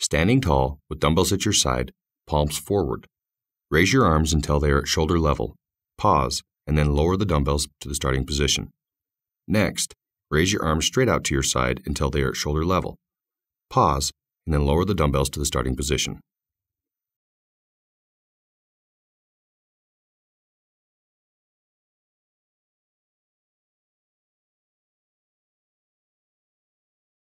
Standing tall, with dumbbells at your side, palms forward. Raise your arms until they are at shoulder level. Pause, and then lower the dumbbells to the starting position. Next, raise your arms straight out to your side until they are at shoulder level. Pause, and then lower the dumbbells to the starting position.